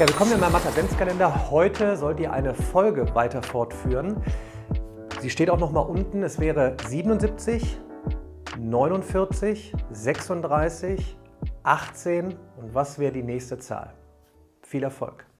Ja, willkommen in meinem Mathe Adventskalender. Heute sollt ihr eine Folge weiter fortführen. Sie steht auch noch mal unten. Es wäre 77, 49, 36, 18 und was wäre die nächste Zahl? Viel Erfolg!